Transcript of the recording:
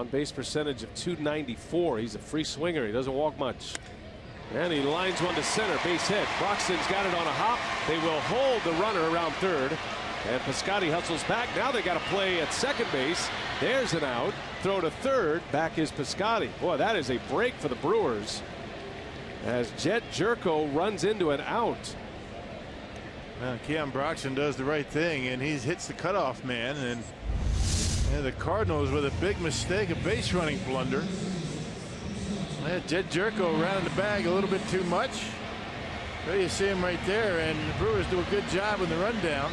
On base percentage of 294. He's a free swinger. He doesn't walk much. And he lines one to center. Base hit. Broxton's got it on a hop. They will hold the runner around third. And Piscotty hustles back. Now they got to play at second base. There's an out. Throw to third. Back is Piscotty. Boy, that is a break for the Brewers. As Jedd Gyorko runs into an out. Well, Keon Broxton does the right thing, and he hits the cutoff man. And yeah, the Cardinals with a big mistake, a base running blunder. Yeah, Jedd Gyorko around the bag a little bit too much. There you see him right there, and the Brewers do a good job in the rundown.